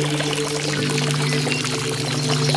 Thank you.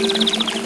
Música